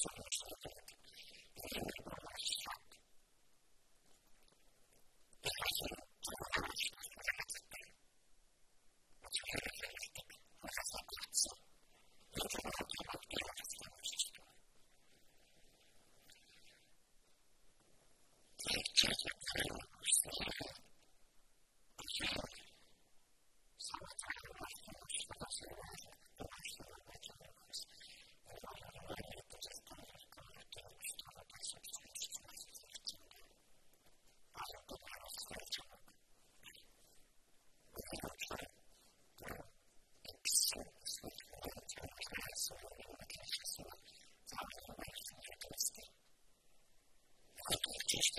我 s a практически